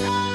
time.